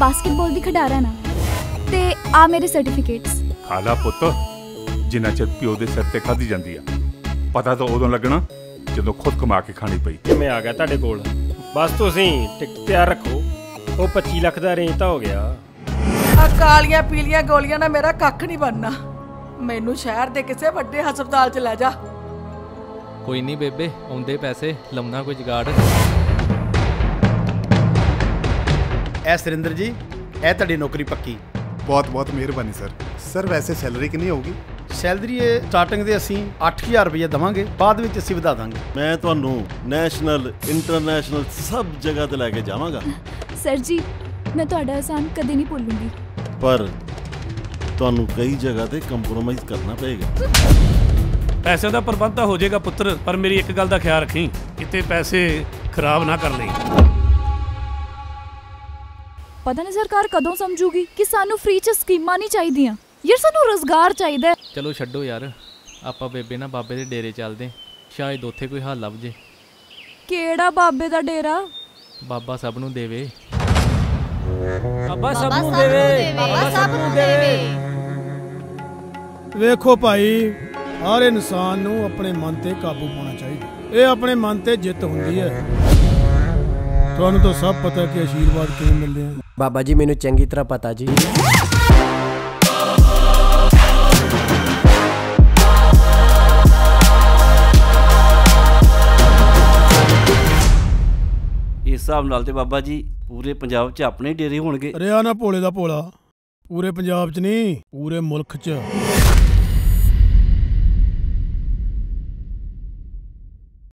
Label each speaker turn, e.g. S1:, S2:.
S1: Basketball ਦੀ ਖਿਡਾਰਨ ਆ ਤੇ ਆ ਮੇਰੇ ਸਰਟੀਫਿਕੇਟਸ
S2: ਖਾਲਾ ਪੁੱਤ ਜਿੰਨਾ ਚਿਰ ਪਿਓ ਦੇ ਸਿਰ ਤੇ ਖਾਧੀ ਜਾਂਦੀ ਆ ਪਤਾ ਤਾਂ ਉਦੋਂ ਲੱਗਣਾ ਜਦੋਂ ਖੁਦ ਕਮਾ ਕੇ ਖਾਣੀ ਪਈ।
S3: ਕਿ ਮੈਂ ਆ ਗਿਆ ਤੁਹਾਡੇ ਕੋਲ ਬਸ ਤੁਸੀਂ ਟਿਕਟ ਤਿਆਰ ਰੱਖੋ। ਉਹ 25 ਲੱਖ ਦਾ ਰੇਂਜ ਤਾਂ ਹੋ ਗਿਆ।
S4: ਆ ਕਾਲੀਆਂ ਪੀਲੀਆਂ ਗੋਲੀਆਂ ਨਾਲ ਮੇਰਾ ਕੱਖ ਨਹੀਂ ਬਣਨਾ। ਮੈਨੂੰ ਸ਼ਹਿਰ ਦੇ ਕਿਸੇ ਵੱਡੇ ਹਸਪਤਾਲ 'ਚ ਲੈ ਜਾ।
S5: ਕੋਈ ਨਹੀਂ ਬੇਬੇ ਆਉਂਦੇ ਪੈਸੇ ਲੰਮਣਾ ਕੋਈ ਜਗਾੜ।
S6: ਐ ਸੁਰਿੰਦਰ ਜੀ ਇਹ ਤੁਹਾਡੀ ਨੌਕਰੀ ਪੱਕੀ।
S7: ਬਹੁਤ ਬਹੁਤ ਮਿਹਰਬਾਨੀ ਸਰ। ਸਰ ਵੈਸੇ ਸੈਲਰੀ ਕਿੰਨੀ ਹੋਊਗੀ?
S6: ਸੈਲਰੀ ਇਹ ਸਟਾਰਟਿੰਗ ਦੇ ਅਸੀਂ 8000 ਰੁਪਏ ਦਵਾਂਗੇ ਬਾਅਦ ਵਿੱਚ ਅਸੀਂ ਵਧਾ ਦਾਂਗੇ।
S8: ਮੈਂ ਤੁਹਾਨੂੰ ਨੈਸ਼ਨਲ ਇੰਟਰਨੈਸ਼ਨਲ ਸਭ ਜਗ੍ਹਾ ਤੇ ਲੈ ਕੇ ਜਾਵਾਂਗਾ।
S1: ਸਰ ਜੀ ਮੈਂ ਤੁਹਾਡਾ ਆਸਾਨ ਕਦੇ ਨਹੀਂ ਭੁੱਲੂੰਗੀ।
S8: ਪਰ ਤੁਹਾਨੂੰ ਕਈ ਜਗ੍ਹਾ ਤੇ ਕੰਪਰੋਮਾਈਜ਼ ਕਰਨਾ ਪਏਗਾ।
S9: ਪੈਸੇ ਦਾ ਪ੍ਰਬੰਧ ਤਾਂ ਹੋ ਜਾਏਗਾ ਪੁੱਤਰ ਪਰ ਮੇਰੀ ਇੱਕ ਗੱਲ ਦਾ ਖਿਆਲ ਰੱਖੀ ਕਿਤੇ ਪੈਸੇ ਖਰਾਬ ਨਾ ਕਰ ਲਈ।
S1: ਪਤਾ ਨਹੀਂ ਸਰਕਾਰ ਕਦੋਂ ਸਮਝੂਗੀ ਕਿ ਸਾਨੂੰ ਫ੍ਰੀ ਚ ਸਕੀਮਾਂ ਨਹੀਂ ਚਾਹੀਦੀਆਂ। ਯਾਰ ਸਾਨੂੰ ਰੋਜ਼ਗਾਰ ਚਾਹੀਦਾ ਹੈ।
S5: ਚਲੋ ਛੱਡੋ ਯਾਰ ਆਪਾਂ ਬੇਬੇ ਨਾਲ ਬਾਬੇ ਦੇ ਡੇਰੇ ਚੱਲਦੇ। ਸ਼ਾਇਦ ਉੱਥੇ ਕੋਈ ਹੱਲ ਲੱਭ ਜੇ
S1: ਕਿਹੜਾ ਬਾਬੇ ਦਾ ਡੇਰਾ?
S5: ਬਾਬਾ ਸਭ ਨੂੰ ਦੇਵੇ।
S3: ਬਾਬਾ ਸਭ ਨੂੰ ਦੇਵੇ।
S10: ਬਾਬਾ ਸਭ ਨੂੰ ਦੇਵੇ।
S11: ਵੇਖੋ ਭਾਈ ਹਰ ਇਨਸਾਨ ਨੂੰ ਆਪਣੇ ਮਨ ਤੇ ਕਾਬੂ ਪਾਉਣਾ ਚਾਹੀਦਾ। ਇਹ ਆਪਣੇ ਮਨ ਤੇ ਜਿੱਤ ਹੁੰਦੀ ਹੈ। ਤੁਹਾਨੂੰ ਤਾਂ ਸਭ ਪਤਾ ਕਿ ਆਸ਼ੀਰਵਾਦ ਕਿਵੇਂ ਮਿਲਦੇ ਆ।
S12: ਬਾਬਾ ਜੀ ਮੈਨੂੰ ਚੰਗੀ ਤਰ੍ਹਾਂ ਪਤਾ ਜੀ।
S13: ਇਸ ਹਿਸਾਬ ਨਾਲ ਤੇ ਬਾਬਾ ਜੀ ਪੂਰੇ ਪੰਜਾਬ 'ਚ ਆਪਣੇ ਡੇਰੇ ਹੋਣਗੇ।
S11: ਰਿਆ ਨਾ ਭੋਲੇ ਦਾ ਭੋਲਾ। ਪੂਰੇ ਪੰਜਾਬ 'ਚ ਨਹੀਂ ਪੂਰੇ ਮੁਲਕ 'ਚ।